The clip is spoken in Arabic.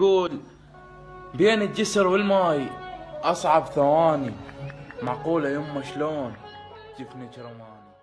يقول بين الجسر والماي أصعب ثواني. معقولة يمه شلون؟ جفنك رماني